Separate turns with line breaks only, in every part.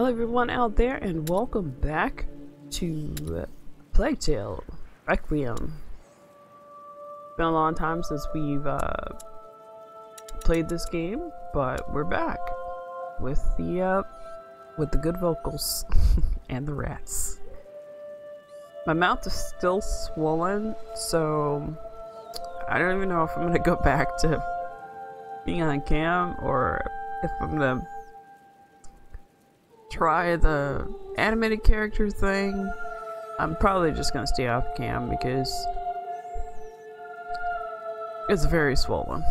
Hello everyone out there and welcome back to Plague Tale Requiem. It's been a long time since we've uh, played this game, but we're back with the uh, with the good vocals and the rats. My mouth is still swollen, so I don't even know if I'm gonna go back to being on cam or if I'm gonna try the animated character thing. I'm probably just gonna stay off cam because it's very swollen.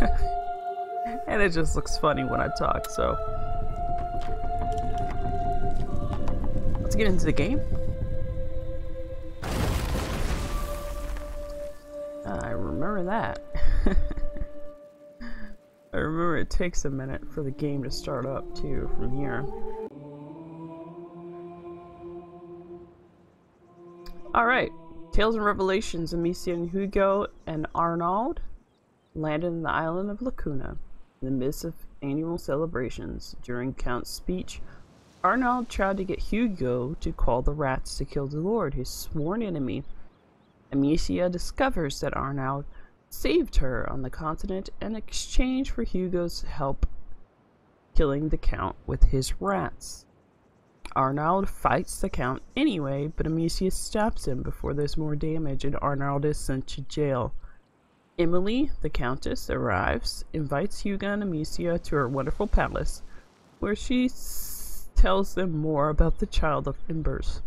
and it just looks funny when I talk, so. Let's get into the game. I remember that. I remember it takes a minute for the game to start up too from here. Alright. Tales and Revelations, Amicia and Hugo and Arnaud landed in the island of La Cuna in the midst of annual celebrations. During Count's speech, Arnaud tried to get Hugo to call the rats to kill the Lord, his sworn enemy. Amicia discovers that Arnaud saved her on the continent in exchange for Hugo's help killing the Count with his rats. Arnaud fights the Count anyway, but Amicia stops him before there's more damage and Arnaud is sent to jail. Emilie, the Countess, arrives, invites Hugo and Amicia to her wonderful palace, where she tells them more about the Child of Embers,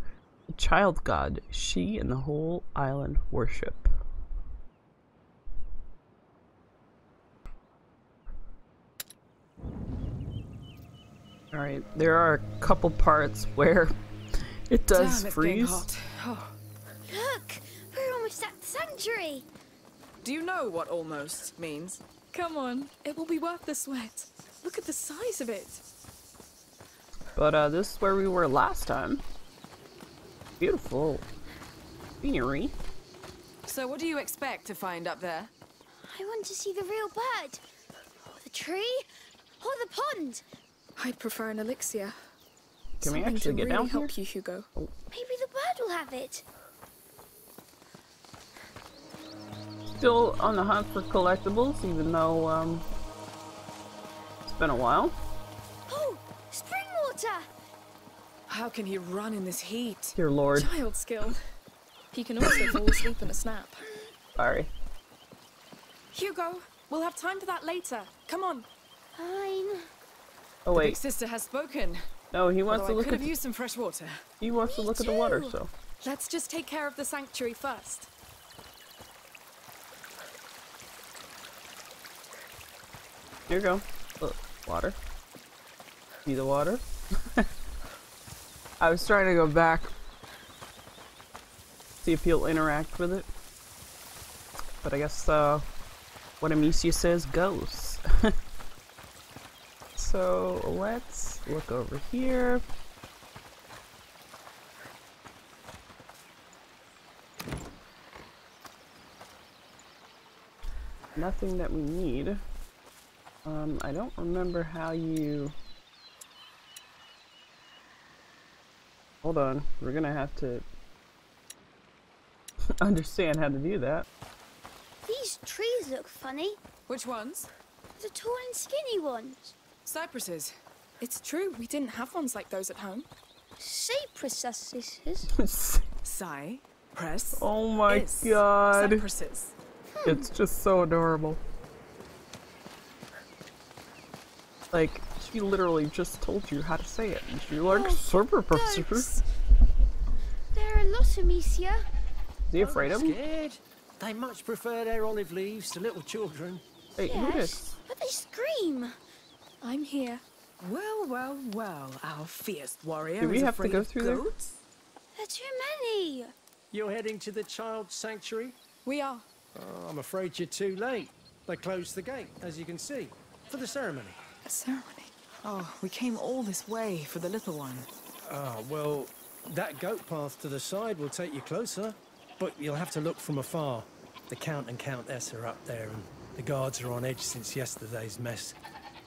the child god she and the whole island worship. Alright, there are a couple parts where it does
Damn,
freeze.
Oh.
Look! We're almost at the sanctuary!
Do you know what almost means?
Come on, it will be worth the sweat. Look at the size of it.
But uh, this is where we were last time. Beautiful scenery.
So what do you expect to find up there?
I want to see the real bird. Or the tree. Or the pond.
I'd prefer an elixir.
Can we actually
to
get
really
down
help
here?
you, Hugo.
Maybe the bird will have it.
Still on the hunt for collectibles, even though um, it's been a while.
Oh! Spring water!
How can he run in this heat?
Dear Lord,
Child skill. He can also fall asleep in a snap.
sorry.
Hugo, we'll have time for that later. Come on.
Fine.
Oh
Big
wait,
sister has spoken.
no, he wants
Although
to
I
look
could
at
have used some fresh water.
he wants to
Me
look at the water. So
Let's just take care of the sanctuary first.
here you go. Look, water. See the water? I was trying to go back, see if he'll interact with it, but I guess uh, what Amicia says goes. so let's look over here. Nothing that we need. Um, I don't remember how you... Hold on, we're gonna have to understand how to do that.
These trees look funny.
Which ones?
The tall and skinny ones.
Cypresses.
It's true, we didn't have ones like those at home.
Cypresses.
Cy. Press.
oh my
is
god,
Cypresses.
it's just so adorable. Like, she literally just told you how to say it. and She like
Oh,
super Is
Goats. There are a lot, Amicia.
he afraid of oh, him?
Scared? They much prefer their olive leaves to little children.
Wait,
Yes,
is?
but they scream.
I'm here.
Well, well, well, our fierce warrior
Do we
is
have to go through there?
goats?
There are too many.
You're heading to the child sanctuary?
We are.
Oh, I'm afraid you're too late. They closed the gate, as you can see, for the ceremony.
A ceremony.
Oh, we came all this way for the little one.
Ah, well, that goat path to the side will take you closer, but you'll have to look from afar. The Count and Countess are up there, and the guards are on edge since yesterday's mess.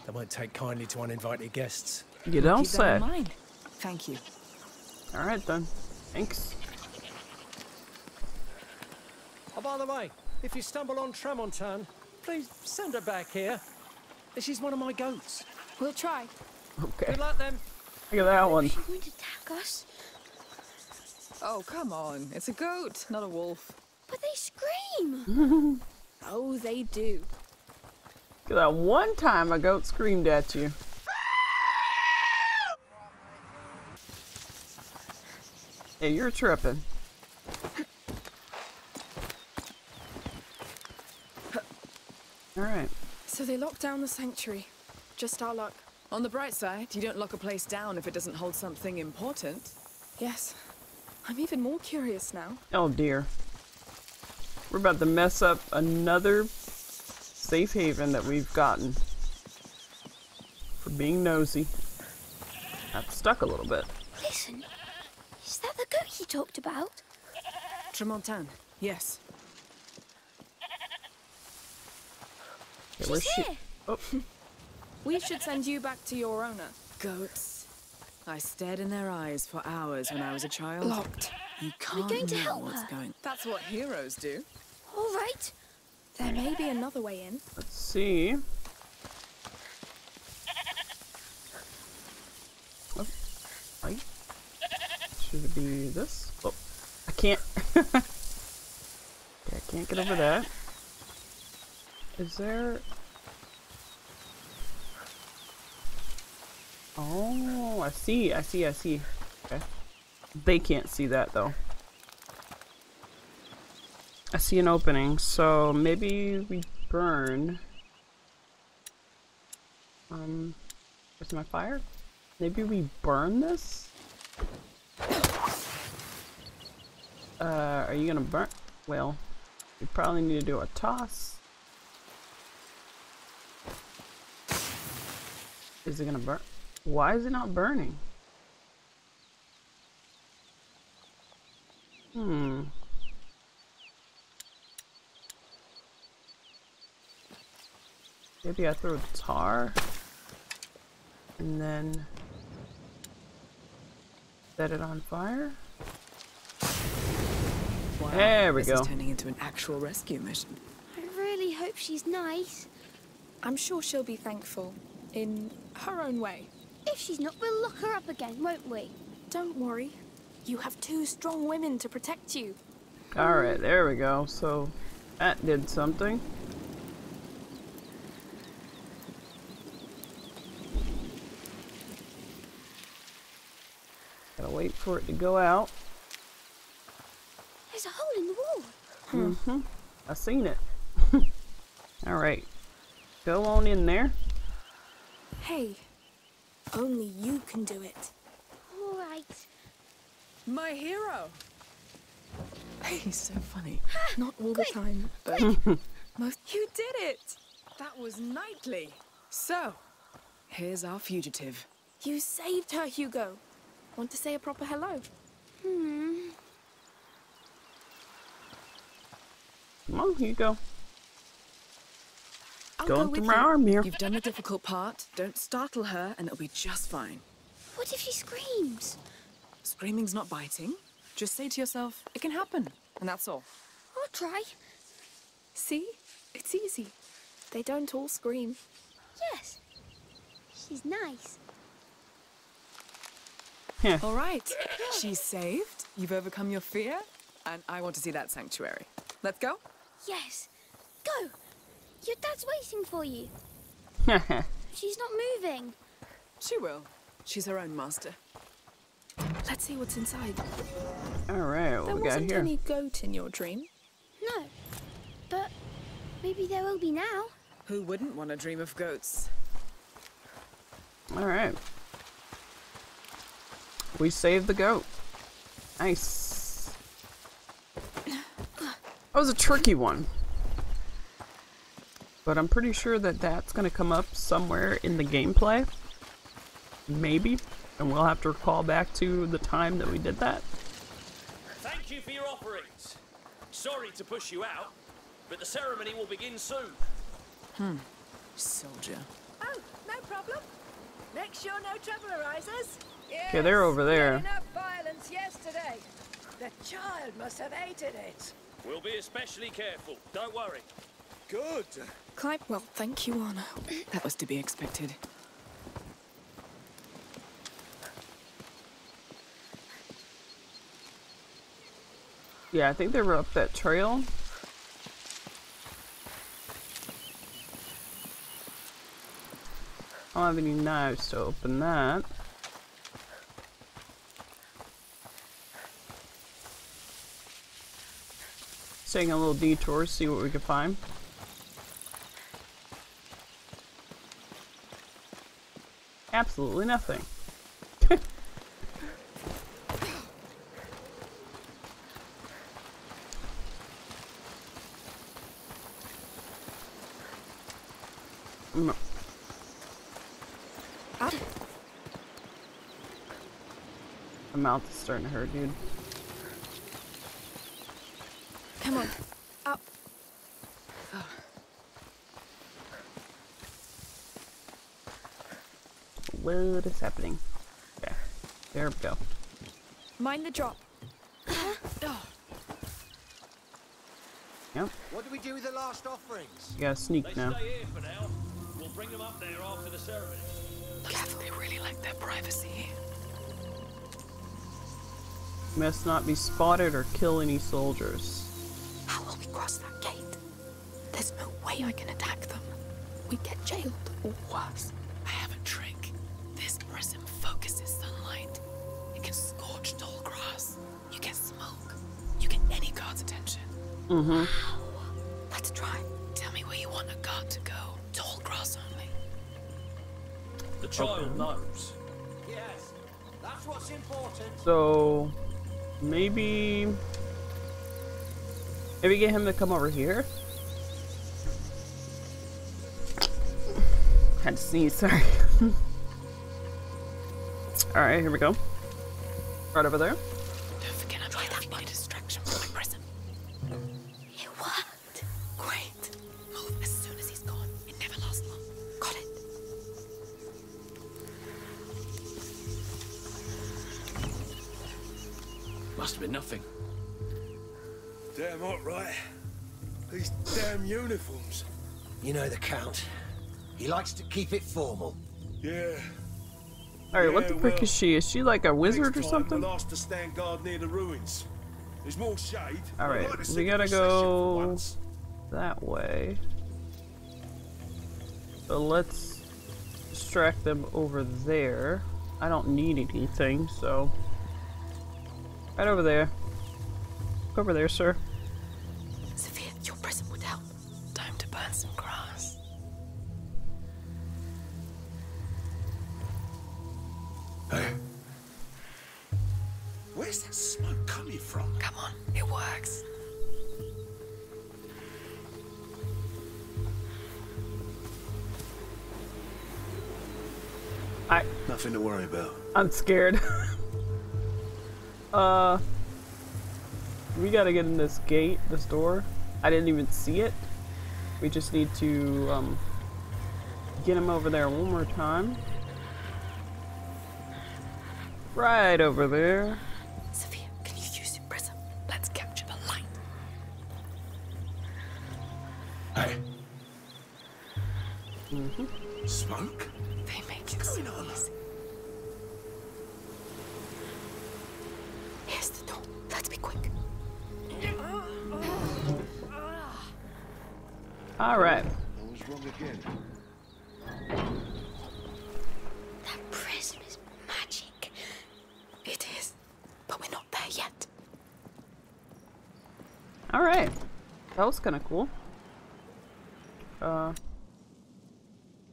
They won't take kindly to uninvited guests.
You don't
Keep that in
say.
mind. Thank you.
Alright then. Thanks.
Oh, by the way, if you stumble on Tramontan, please send her back here. She's one of my goats.
We'll try.
Okay.
Good luck then.
Look at that one.
She going to attack us,
Oh, come on. It's a goat, not a wolf.
but they scream.
Oh, they do.
Look at that one time a goat screamed at you. Hey, you're tripping. Alright.
So they locked down the sanctuary. Just our luck.
On the bright side, you don't lock a place down if it doesn't hold something important.
Yes. I'm even more curious now.
Oh dear. We're about to mess up another safe haven that we've gotten. For being nosy. Got stuck a little bit.
Listen, is that the goat you talked about?
Tremontan, yes.
Okay, where's
She's
she?
here.
Oh,
We should send you back to your owner.
Goats. I stared in their eyes for hours when I was a child.
Locked.
You can't
going to
know
help
what's
her?
going. That's what heroes do.
All right.
There may be another way in.
let's see. Oh, right. Should it be this? Oh, I can't. okay, I can't get over that. Is there? Oh, I see. I see. I see. Okay. They can't see that though. I see an opening, so maybe we burn. Um, where's my fire? Maybe we burn this? Uh, are you gonna burn? Well, we probably need to do a toss. Is it gonna burn? Why is it not burning? Hmm. Maybe I throw tar and then set it on fire.
Wow,
There we
this
go.
is turning into an actual rescue mission.
I really hope she's nice.
I'm sure she'll be thankful. In her own way.
If she's not, we'll lock her up again, won't we?
Don't worry. You have two strong women to protect you.
Alright, there we go. So that did something. Wait for it to go out.
There's a hole in the wall.
Mm-hmm. I seen it. Alright. Go on in there.
Hey, only you can do it.
All right.
My hero! He's so funny.
Not all the time, but most.
You did it! That was knightly. So, here's our fugitive.
You saved her, Hugo. Want to say a proper hello?
Hmm.
Come on, here you go.
I'll
Going
go with
through my
you.
arm here.
You've done the difficult part. Don't startle her, and it'll be just fine.
What if she screams?
Screaming's not biting. Just say to yourself, it can happen. And that's all.
I'll try.
See? It's easy. They don't all scream.
Yes. She's nice.
All right. She's saved. You've overcome your fear. And I want to see that sanctuary. Let's go.
Yes. Go. Your dad's waiting for you. She's not moving.
She will. She's her own master.
Let's see what's inside.
Alright, what
there
we got
wasn't any goat in your dream.
No. But maybe there will be now.
Who wouldn't want to dream of goats?
Alright. We saved the goat. Nice. That was a tricky one. But I'm pretty sure that that's going to come up somewhere in the gameplay. Maybe. And we'll have to recall back to the time that we did that.
Thank you for your offerings. Sorry to push you out, but the ceremony will begin soon. Hmm.
Soldier.
Oh, no problem.
Make sure no trouble arises.
Okay, they're over there.
Enough violence yesterday. The child must have hated it.
We'll be especially careful. Don't worry.
Good. Clive, well, thank you, Arnaud. That was to be expected.
Yeah, I think they were up that trail. I don't have any knives to open that. Taking a little detour, see what we can find. Absolutely nothing. No. My mouth is starting to hurt, dude.
Come on. Up.
What is happening? Okay. There we go.
Mind the drop.
Yep.
What do we do with the last offerings?
You gotta sneak
They
now.
stay here for now. We'll bring them up there after the ceremony.
Careful, they really like their privacy.
Must not be spotted or kill any soldiers.
How will we that gate? There's no way I can attack them. We get jailed, or worse. I have a trick. This prism focuses sunlight. It can scorch tall grass. You get smoke. You get any guard's attention.
Mm-hmm.
Let's try. Tell me where you want a guard to go. Tall grass only.
The child knows.
Yes, that's what's important.
So maybe maybe get him to come over here. Had to sneeze, sorry. Alright, here we go. Right over there.
Don't forget I'm trying to find a distraction from my prism.
It worked.
Great. Move as soon as he's gone. It never lasts long. Got it.
Must have been nothing.
Damn hot, right? These damn uniforms.
You know the Count. He likes to keep it formal.
Yeah.
Alright, what the frick
well,
is she? Is she like a wizard
Next
or something?
We'll ask to stand guard near the ruins. There's more shade.
Alright,
like to
we gotta go that way. So let's distract them over there. I don't need anything, so. Right over there. Over there, sir. Scared. uh we gotta get in this gate, this door. I didn't even see it. We just need to um get him over there one more time. Right over there.
Sophia, can you use your prism? Let's capture the light.
Hey.
Mm-hmm.
Smoke?
They make it so easy.
Alright.
I was wrong again.
That prism is magic.
It is, but we're not there yet.
Alright. That was kinda cool. Uh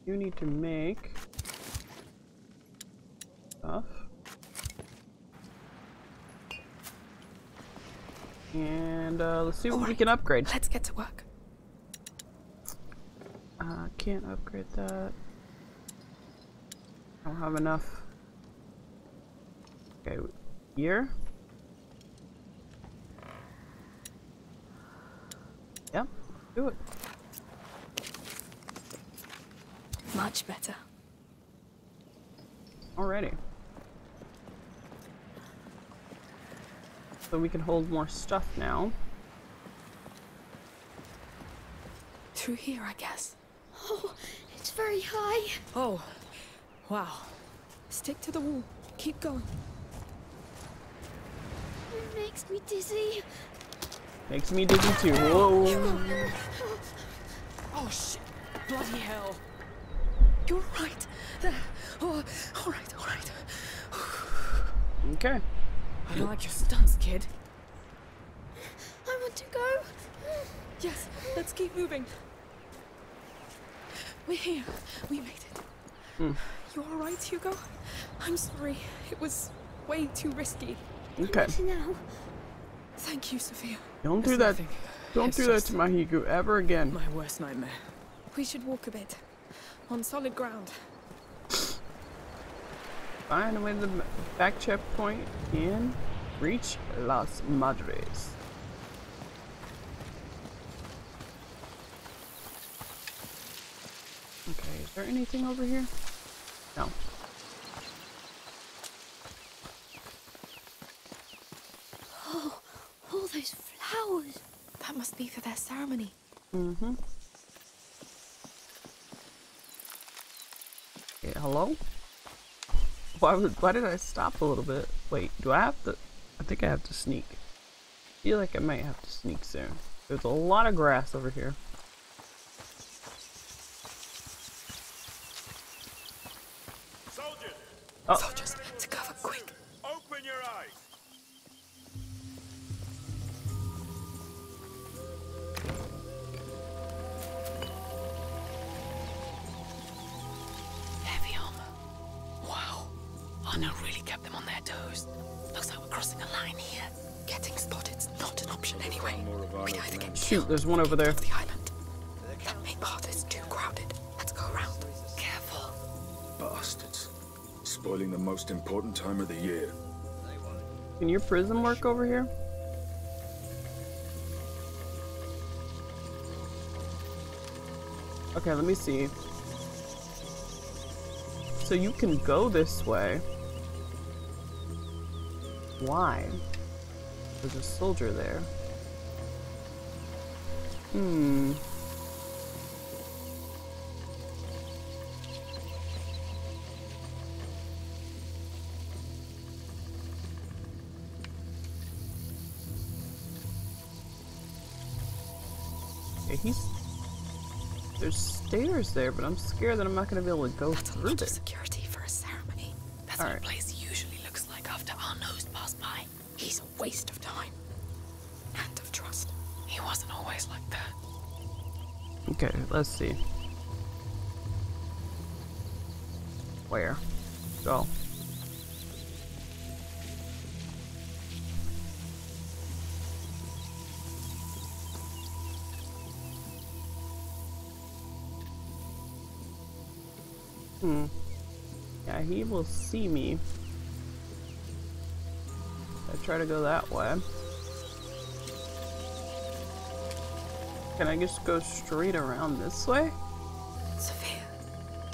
you need to make stuff. And uh, let's see what we can upgrade.
Let's get to work.
Can't upgrade that. I don't have enough. Okay, here. Yep, do it.
Much better.
Alrighty. So we can hold more stuff now.
Through here, I guess.
Oh, it's very high.
Oh, wow. Stick to the wall. Keep going.
It makes me dizzy.
Makes me dizzy too. Whoa.
Oh, shit. Bloody hell. You're right. There. Oh, all right, all right.
Okay.
I don't like your stunts, kid.
I want to go.
Yes, let's keep moving. We're here. We made it.
Hmm.
You all right, Hugo? I'm sorry. It was way too risky.
Okay.
Now,
Thank you, Sophia.
Don't
It's
do that.
nothing.
Don't
It's
do that
just
to Mahiku ever again.
My worst nightmare. We should walk a bit. On solid ground.
Find a way to the back checkpoint and reach Las Madres. Okay, is there anything over here? No.
oh, all those flowers.
That must be for their ceremony.
Mm-hmm. Okay, hello? Why, would, why did I stop a little bit? Wait, do I have to? I think I have to sneak. I feel like I might have to sneak soon. There's a lot of grass over here.
Soldiers,
Oh.
Soldiers, to cover, quick.
open your eyes.
Heavy armor. Wow. Arnaud really kept them on their toes. Looks like we're crossing a line here. Getting spotted not an option anyway. We'd either get
Shoot, there's one over there.
the
most important time of the year.
Can your prism work over here? Okay, let me see. So you can go this way. Why? There's a soldier there. Hmm. He's. There's stairs there, but I'm scared that I'm not gonna be able to go
That's a
through
lot
there.
of security for a ceremony. That's
All
what
right.
a place usually looks like after Arnaud's passed by. He's a waste of time. And of trust. He wasn't always like that.
Okay, let's see. Where? Go. Hmm. Yeah, he will see me. I try to go that way. Can I just go straight around this way?
Sophia,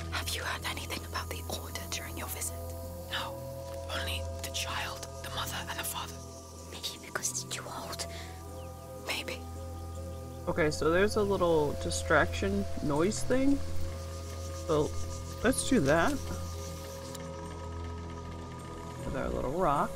have you heard anything about the order during your visit? No. Only the child, the mother, and the father.
Maybe because it's too old.
Maybe.
Okay, so there's a little distraction noise thing. So let's do that. With our little rock.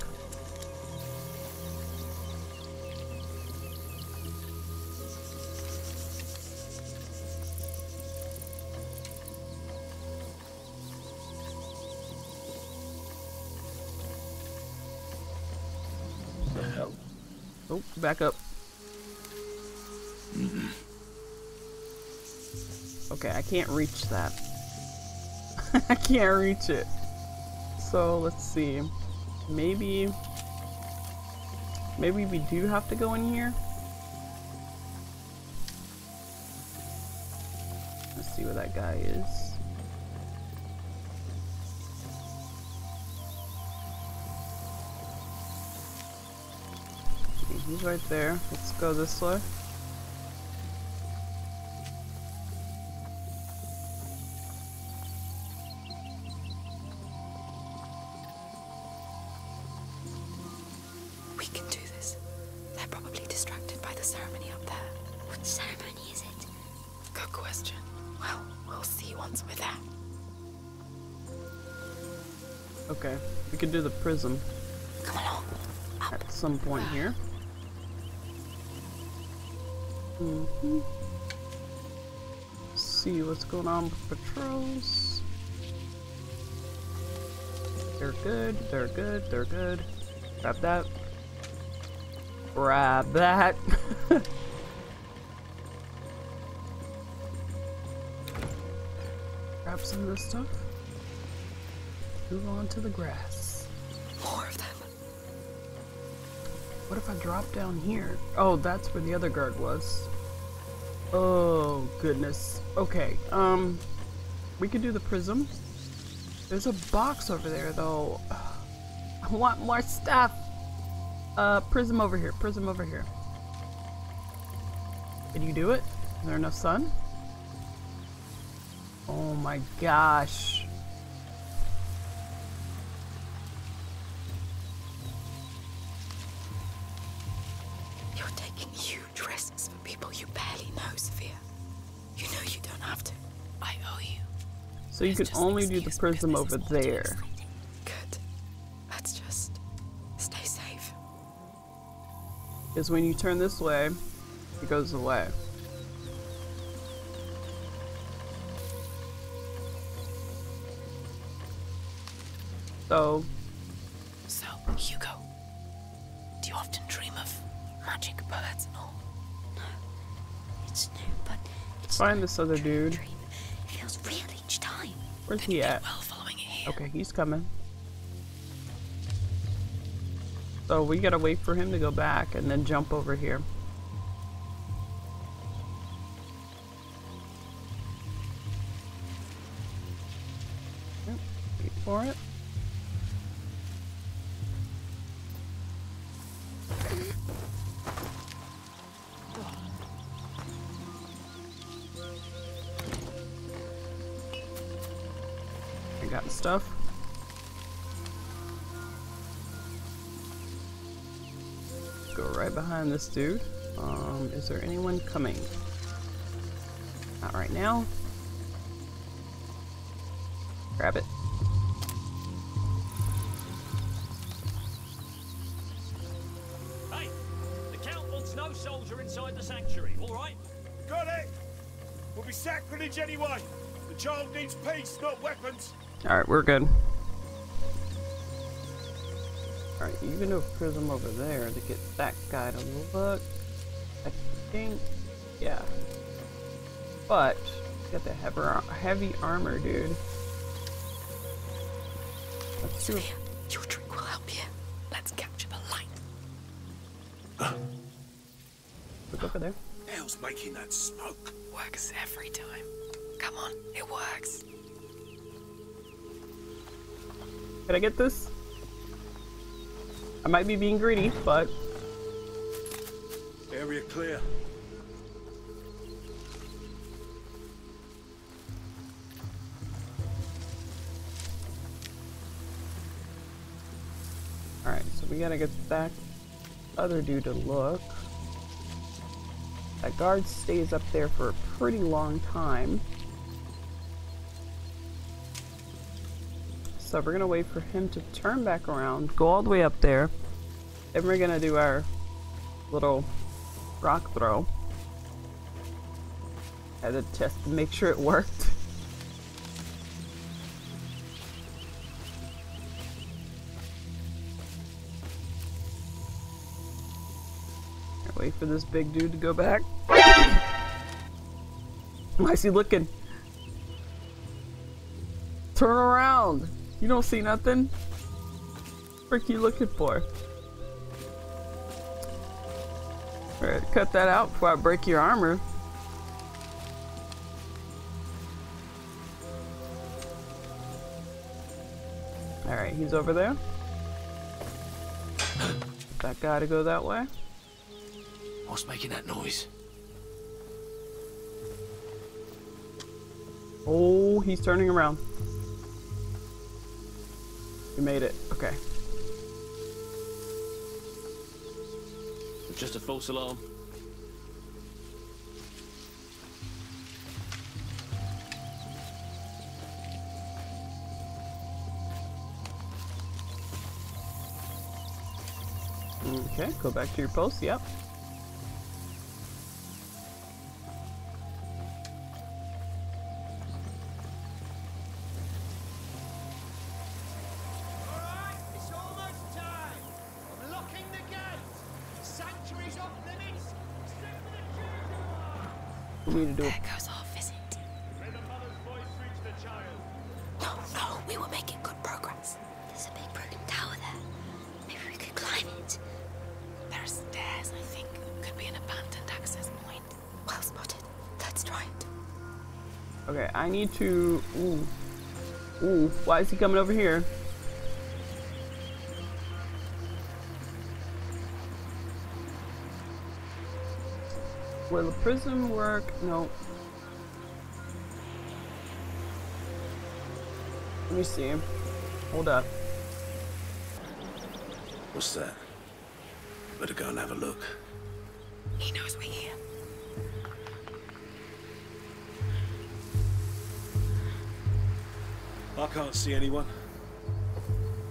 The hell?
Oh, back up. Mm-hmm. Okay, I can't reach that. I can't reach it. So let's see. Maybe. Maybe we do have to go in here. Let's see where that guy is. He's right there. Let's go this way. We could do the prism
Come along.
at some point here. hmm See what's going on with patrols. They're good, they're good, they're good. Grab that. Grab that. Grab some of this stuff. Move on to the grass. What if I drop down here? Oh, that's where the other guard was. Oh, goodness. Okay, um, we could do the prism. There's a box over there, though. I want more stuff. Uh, prism over here, prism over here. Can you do it? Is there enough sun? Oh my gosh. So you can only do the prism over
this is more too
there.
Good. Let's just stay safe.
Is when you turn this way, it goes away. So,
So, Hugo, do you often dream of magic birds and all?
It's new, but it's
find this other dude.
dream.
Where's he at?
well following it here.
Okay, he's coming. So we gotta wait for him to go back and then jump over here. Yep, Wait for it. Stuff. Go right behind this dude. Um, is there anyone coming? Not right now. Grab it.
Hey, the Count wants no soldier inside the sanctuary, all right?
Got it! We'll be sacrilege anyway. The child needs peace, not weapons.
Alright, we're good. Alright, you can do a prism over there to get that guy to look. I think, yeah. But, got the heavy, heavy armor, dude. Let's do
your trick will help you. Let's capture the light.
look over there.
Hell's making that smoke.
Works every time. Come on, it works.
Can I get this? I might be being greedy, but
Area clear.
Alright, so we gotta get that other dude to look. That guard stays up there for a pretty long time. So we're gonna wait for him to turn back around, go all the way up there, and we're gonna do our little rock throw. Had to test to make sure it worked. Wait for this big dude to go back. Why is he looking? Turn around! You don't see nothing? Frick are you looking for? Alright, cut that out before I break your armor. Alright, he's over there. That guy to go that way.
What's making that noise?
Oh, he's turning around. You made it. Okay.
Just a false alarm.
Okay, go back to your post, yep. Ooh. Ooh, why is he coming over here? Will the prism work? No. Let me see. Hold up.
What's that? Better go and have a look.
He knows we're here.
I can't see anyone.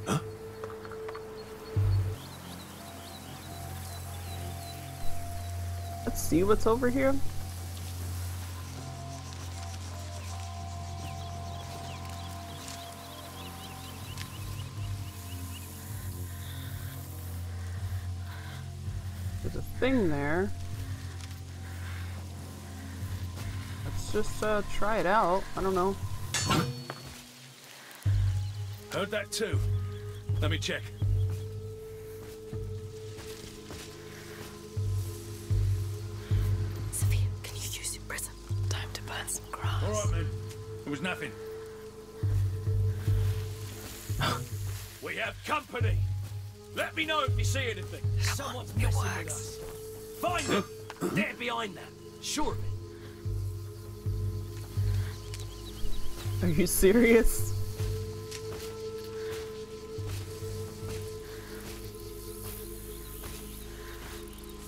Huh?
Let's see what's over here. There's a thing there. Let's just uh, try it out. I don't know.
Heard that too. Let me check.
Sophia, can you use your prism? Time to burn some grass.
All right, man. It was nothing. we have company. Let me know if you see anything.
Someone's messing with us. Find them. They're behind that. Sure of it.
Are you serious?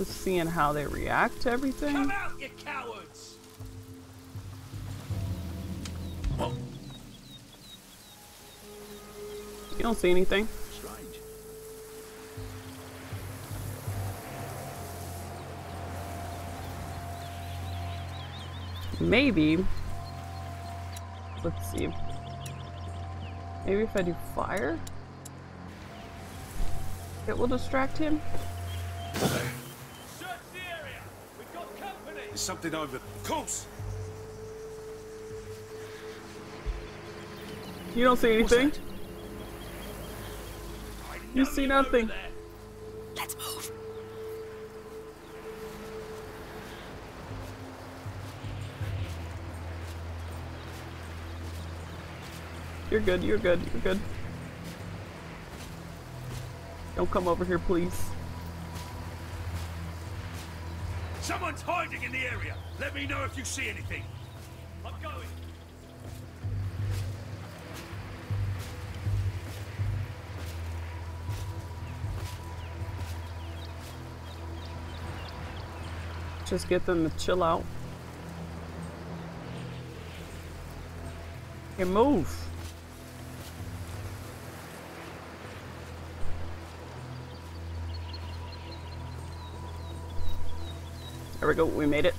Just seeing how they react to everything.
Come out, you cowards!
You don't see anything.
Strange.
Maybe. Let's see. Maybe if I do fire? It will distract him?
Something over.
Of course.
You don't see anything? You see nothing.
Let's move.
You're good, you're good, you're good. Don't come over here, please.
Someone's hiding in the area. Let me know if you see anything. I'm going.
Just get them to chill out. And move. There we go, we made it.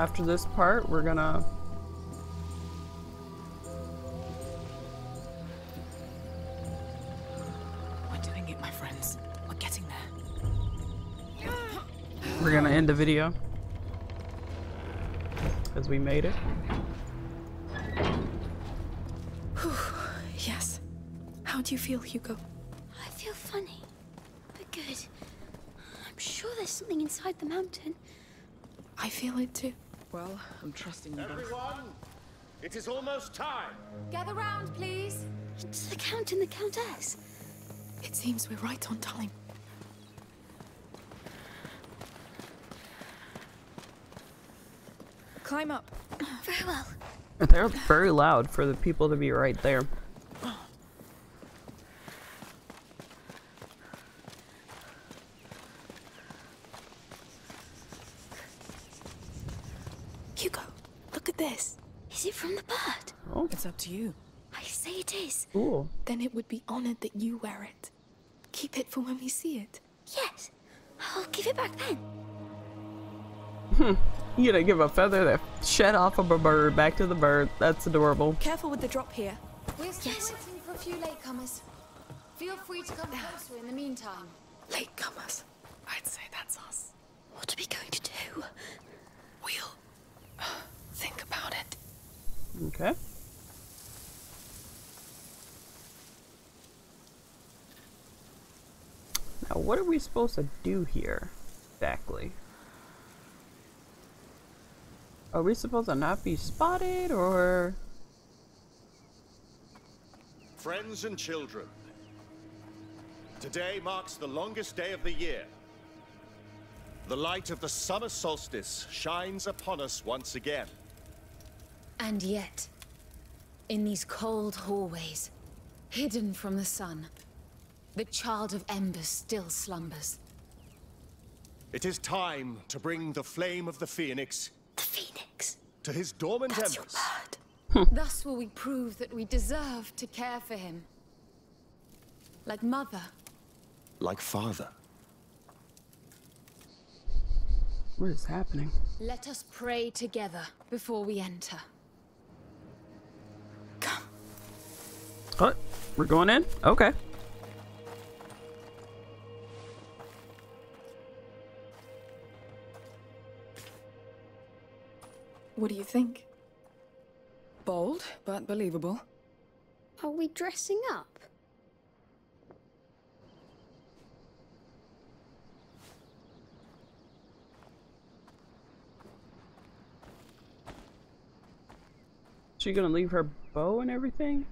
After this part, we're gonna
We're doing it, my friends. We're getting there.
we're gonna end the video. Cause we made it.
Yes. How do you feel, Hugo?
I feel funny, but good. I'm sure there's something inside the mountain.
I feel it too.
Well, I'm trusting you both.
Everyone, it is almost time.
Gather round, please. It's the Count and the Countess.
It seems we're right on time.
Climb up.
Very well.
They're very loud for the people to be right there.
Hugo, look at this.
Is it from the bird?
Oh,
It's up to you.
I say it is.
cool.
Then it would be honored that you wear it. Keep it for when we see it.
Yes. I'll give it back then. Hmm.
You gonna give a feather that shed off of a bird back to the bird. That's adorable.
Careful with the drop here.
We're still
Yes.
waiting for a few latecomers. Feel free to come closer in the meantime.
Latecomers. I'd say that's us.
What are we going to do?
We'll think about it.
Okay. Now, what are we supposed to do here exactly? Are we supposed to not be spotted or?
Friends and children, today marks the longest day of the year. The light of the summer solstice shines upon us once again.
And yet, in these cold hallways, hidden from the sun, the child of embers still slumbers.
It is time to bring the flame of the phoenix
The Phoenix.
to his dormant
That's your
embers.
bird. Hmm.
Thus will we prove that we deserve to care for him. Like mother.
Like father.
What is happening?
Let us pray together before we enter.
Come.
What? We're going in? Okay.
What do you think?
Bold, but believable.
Are we dressing up?
She gonna leave her bow and everything?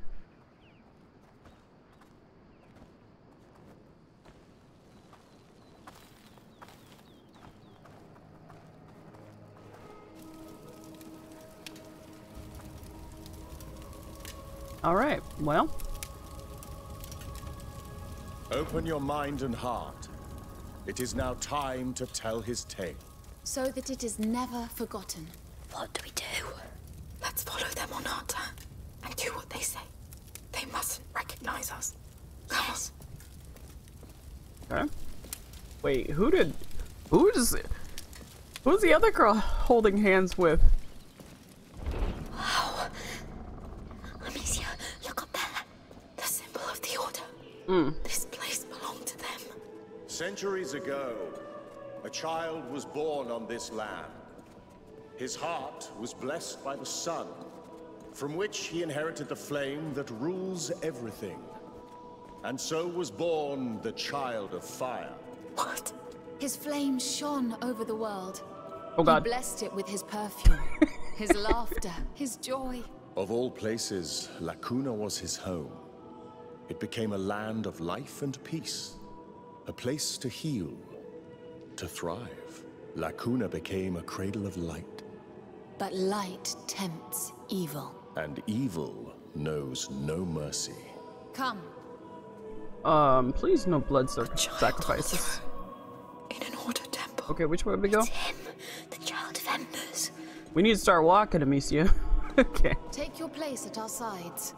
Alright, well,
Open your mind and heart. It is now time to tell his tale.
So that it is never forgotten.
What do we do?
Let's follow them on our turn and do what they say. They mustn't recognize us. Come
okay. Wait, who did. Who's. Who's the other girl holding hands with?
Centuries ago, a child was born on this land. His heart was blessed by the sun, from which he inherited the flame that rules everything. And so was born the child of fire.
What?
His flame shone over the world.
Oh god.
He blessed it with his perfume, his laughter, his joy.
Of all places, La Cuna was his home. It became a land of life and peace, a place to heal, to thrive. La Cuna became a cradle of light,
But light tempts evil.
and evil knows no mercy.
Come,
Um, please no blood sac-
child on
sacrifices.
In an Order temple.
Okay, which way we go?
It's him, the child of embers.
We need to start walking, Amicia. okay.
take your place at our sides.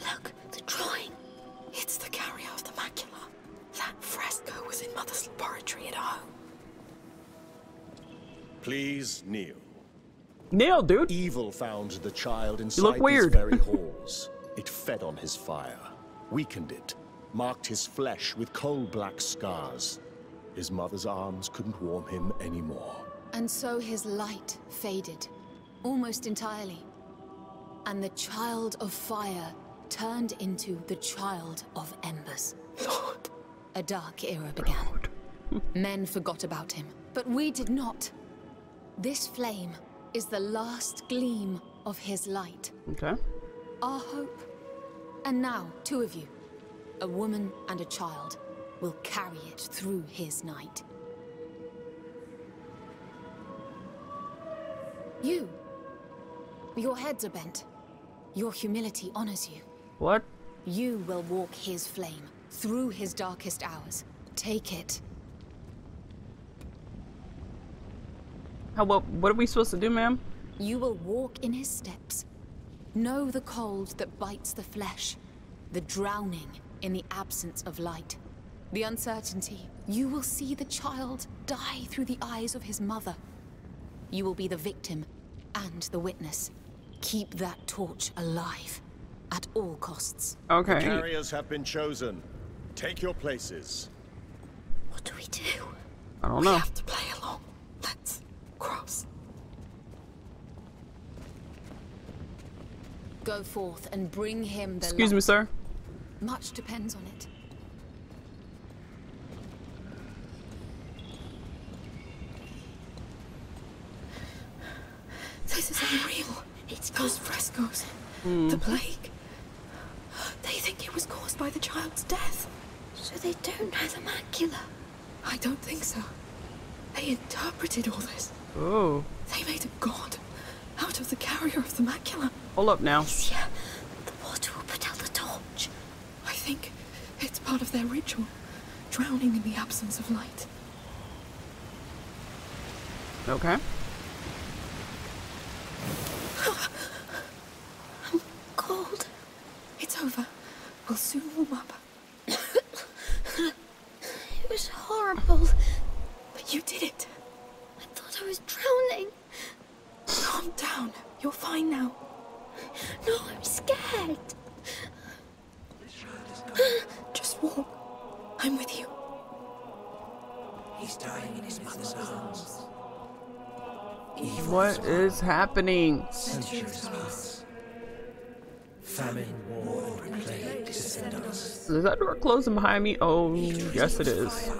Look, the drawing.
It's the fresco was in Mother's laboratory at home.
Please kneel.
Nail, dude.
Evil found the child inside
look
these very halls. It fed on his fire, weakened it, marked his flesh with coal-black scars. His mother's arms couldn't warm him anymore.
And so his light faded, almost entirely. And the child of fire turned into the child of embers.
Lord,
A dark era began. Men forgot about him, But we did not. This flame is the last gleam of his light.
Okay.
Our hope. And now, two of you, a woman and a child, will carry it through his night. You. Your heads are bent. Your humility honors you.
What?
You will walk his flame through his darkest hours. Take it.
How what what are we supposed to do, ma'am?
You will walk in his steps. Know the cold that bites the flesh, the drowning in the absence of light, the uncertainty. You will see the child die through the eyes of his mother. You will be the victim and the witness. Keep that torch alive at all costs.
Okay.
The carriers have been chosen. Take your places.
What do we do?
I don't
we
know.
We have to play along. Let's cross.
Go forth and bring him the
Excuse me, sir.
Much depends on it.
This is unreal. It's those frescoes.
Hmm.
The plague. They think it was caused by the child's death.
So they don't know the macula.
I don't think so. They interpreted all this.
Oh.
They made a god out of the carrier of the macula.
Hold up now.
Yeah, the water will put out the torch.
I think it's part of their ritual, drowning in the absence of light.
Okay.
I'm cold.
It's over. We'll soon warm up.
It was horrible.
But you did it.
I thought I was drowning.
Calm down. You're fine now.
No, I'm scared.
Just walk. I'm with you.
He's dying in his mother's arms.
What is happening?
Centuries pass. Famine, war, and plague descend on us.
Is that door closing behind me? Oh, yes it is.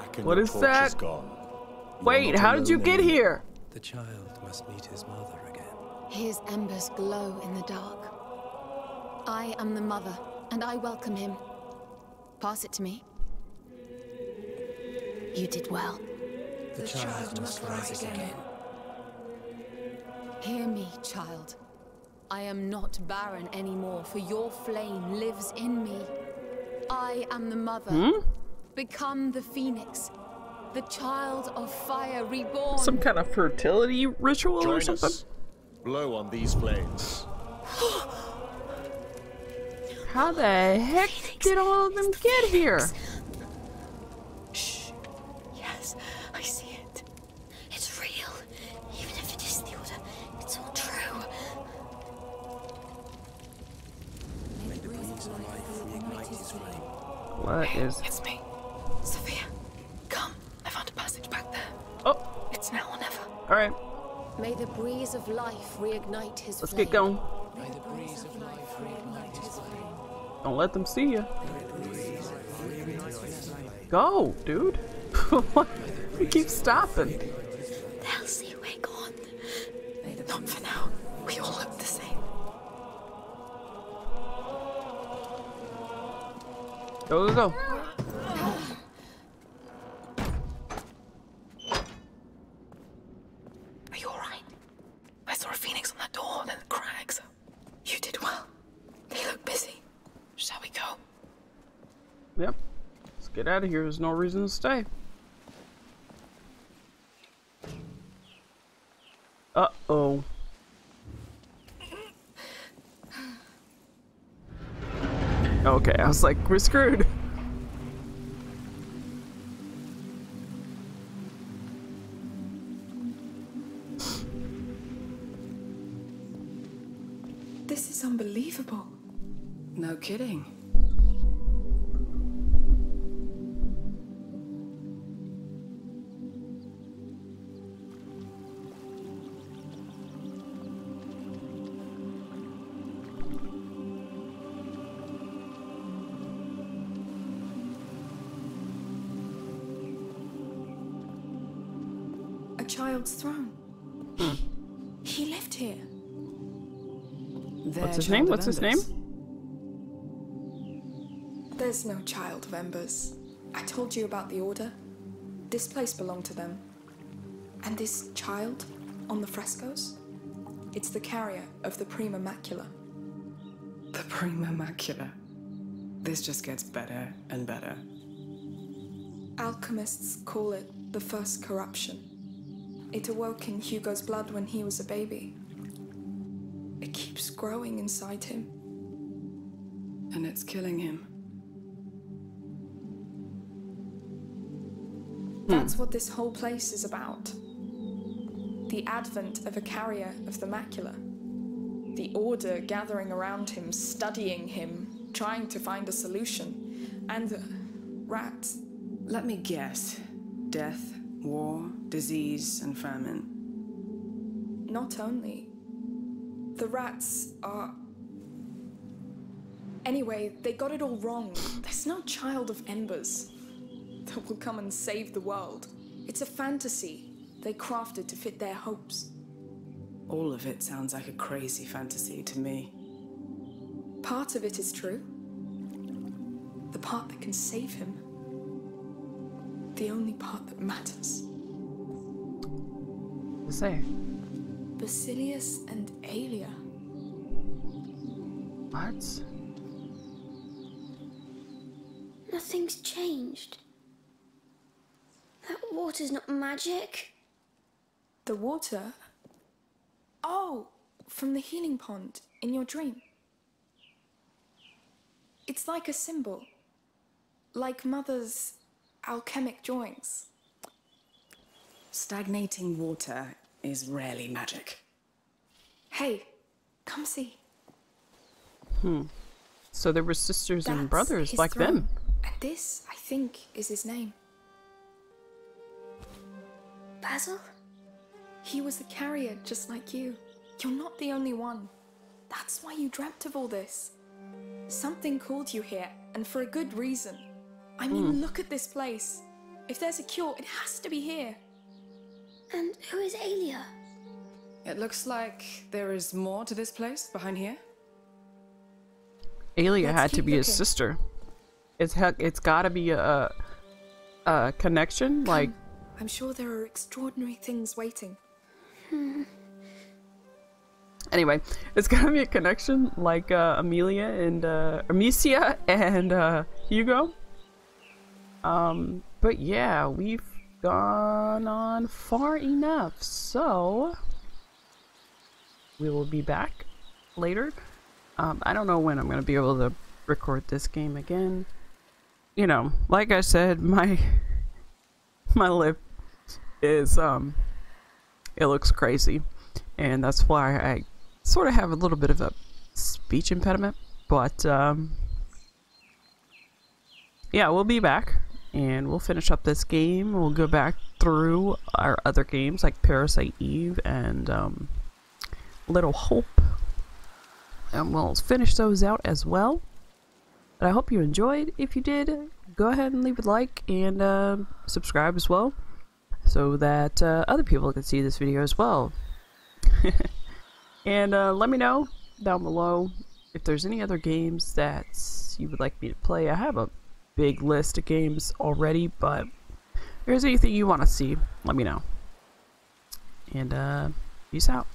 Back and
What
your
is
torch
that?
is gone.
Wait, how did you get
anymore.
here?
The child must meet his mother again.
His embers glow in the dark. I am the mother, and I welcome him. Pass it to me. You did well.
The child must rise again.
Hear me, child. I am not barren anymore, for your flame lives in me. I am the mother.
Hmm?
Become the phoenix, the child of fire reborn.
Some kind of fertility ritual or something?
us. Blow on these flames.
How the heck did all of them get here?
Breeze of life reignite his
Let's
flame.
get going.
May the breeze of life reignite his flame.
Don't let them see you. Go, dude. what? You keep stopping.
They'll see we're gone.
Not for now. We all look the same.
Go, go, go.
Are you alright? I saw a phoenix on that door and then the crags. You did well. They look busy. Shall we go?
Yep. Let's get out of here. There's no reason to stay. Uh oh. Okay, I was like, we're screwed.
Child's throne. He lived here.
What's his name? What's his name?
There's no child of Embers. I told you about the Order. This place belonged to them. And this child on the frescoes? It's the carrier of the Prima Macula.
The Prima Macula. This just gets better and better.
Alchemists call it the first corruption. It awoke in Hugo's blood when he was a baby. It keeps growing inside him.
And it's killing him.
That's what this whole place is about. The advent of a carrier of the macula. The Order gathering around him, studying him, trying to find a solution. And uh, rats.
Let me guess. Death, war, disease, and famine.
Not only. The rats are. Anyway, they got it all wrong. There's no child of embers that will come and save the world. It's a fantasy they crafted to fit their hopes.
All of it sounds like a crazy fantasy to me.
Part of it is true. The part that can save him. The only part that matters.
Say.
Basilius and Aelia.
What?
Nothing's changed. That water's not magic.
The water? Oh, from the healing pond in your dream. It's like a symbol. Like Mother's alchemic drawings.
Stagnating water is rarely magic.
Hey, come see.
Hmm. So there were sisters
That's
and brothers like
throne.
them.
And this, I think, is his name.
Basil?
He was a carrier just like you. You're not the only one. That's why you dreamt of all this. Something called you here, and for a good reason. I mean,
Hmm.
look at this place. If there's a cure, it has to be here.
And who is Aelia?
It looks like there is more to this place behind here.
Aelia
Let's
had to
keep
be his sister. It's heck. It's got to be a, a connection. Like
I'm sure there are extraordinary things waiting.
anyway, it's got to be a connection like uh, Amelia and uh, Amicia and uh, Hugo. Um, but yeah, we've gone on far enough, so we will be back later. Um, I don't know when I'm gonna be able to record this game again. You know, like I said, my my lip is um it looks crazy and that's why I sort of have a little bit of a speech impediment but um yeah we'll be back and we'll finish up this game we'll go back through our other games like Parasite Eve and um Little Hope and we'll finish those out as well but I hope you enjoyed if you did go ahead and leave a like and uh, subscribe as well so that uh, other people can see this video as well. and uh, let me know down below if there's any other games that you would like me to play. I have a big list of games already, but if there's anything you want to see, let me know. And uh, peace out.